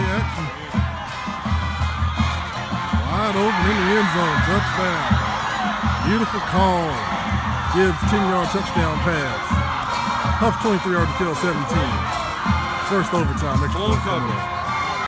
play action. Wide open in the end zone. Touchdown. Beautiful call. Gibbs 10-yard touchdown pass. Hough 23 Ardrey Kell 17. First overtime. Full coverage.